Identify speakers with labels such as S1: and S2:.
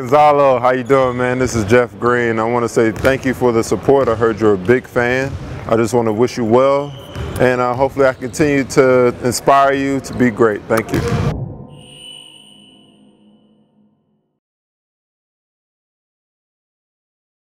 S1: Gonzalo, how you doing, man? This is Jeff Green. I want to say thank you for the support. I heard you're a big fan. I just want to wish you well, and uh, hopefully I continue to inspire you to be great. Thank you.